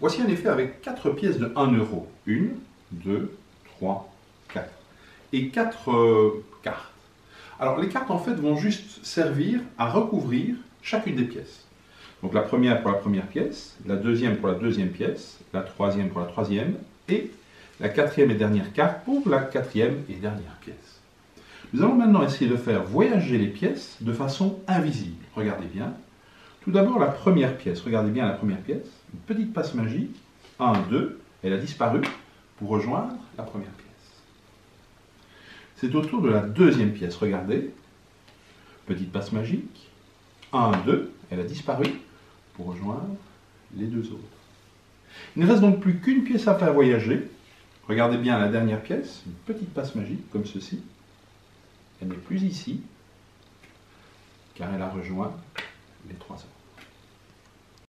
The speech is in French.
Voici un effet avec 4 pièces de 1 euro. 1, 2, 3, 4. Et 4 euh, cartes. Alors les cartes en fait vont juste servir à recouvrir chacune des pièces. Donc la première pour la première pièce, la deuxième pour la deuxième pièce, la troisième pour la troisième, et la quatrième et dernière carte pour la quatrième et dernière pièce. Nous allons maintenant essayer de faire voyager les pièces de façon invisible. Regardez bien. Tout d'abord la première pièce. Regardez bien la première pièce. Une petite passe magique. 1, 2. Elle a disparu pour rejoindre la première pièce. C'est au tour de la deuxième pièce. Regardez. Petite passe magique. 1, 2. Elle a disparu pour rejoindre les deux autres. Il ne reste donc plus qu'une pièce à faire voyager. Regardez bien la dernière pièce, une petite passe magique comme ceci. Elle n'est plus ici, car elle a rejoint les trois autres.